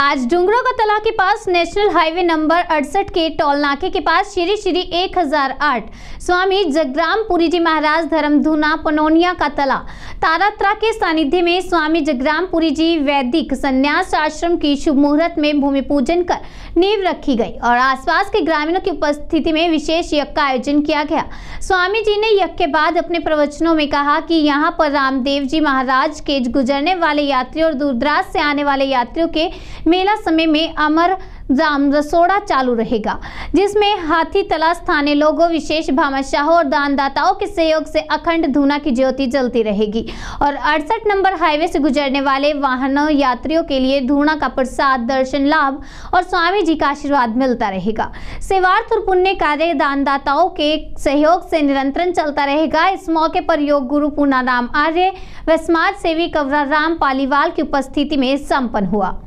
आज डुंगरों का तला के पास नेशनल हाईवे नंबर अड़सठ के टोल नाके के पास श्री श्री 1008 स्वामी जगरामपुरी जी महाराज धर्मधुना पनौनिया का तला। तारात्रा के सानिध्य में स्वामी जगरामपुरी जी वैदिक संन्यास आश्रम की शुभ मुहूर्त में भूमि पूजन कर नींव रखी गई और आसपास के ग्रामीणों की उपस्थिति में विशेष यज्ञ का आयोजन किया गया। स्वामी जी ने यज्ञ के बाद अपने प्रवचनों में कहा कि यहाँ पर रामदेव जी महाराज के गुजरने वाले यात्रियों और दूरदराज से आने वाले यात्रियों के मेला समय में अमर जाम रसोड़ा चालू रहेगा, जिसमें हाथी तला स्थानीय लोगों, विशेष भामाशाहों और दानदाताओं के सहयोग से अखंड धूना की ज्योति जलती रहेगी। और अड़सठ नंबर हाईवे से गुजरने वाले वाहनों, यात्रियों के लिए धूना का प्रसाद, दर्शन लाभ और स्वामी जी का आशीर्वाद मिलता रहेगा। सेवार्थ और पुण्य कार्य दानदाताओं के सहयोग से निरंतर चलता रहेगा। इस मौके पर योग गुरु पूना राम आर्य व समाज सेवी कवरा राम पालीवाल की उपस्थिति में संपन्न हुआ।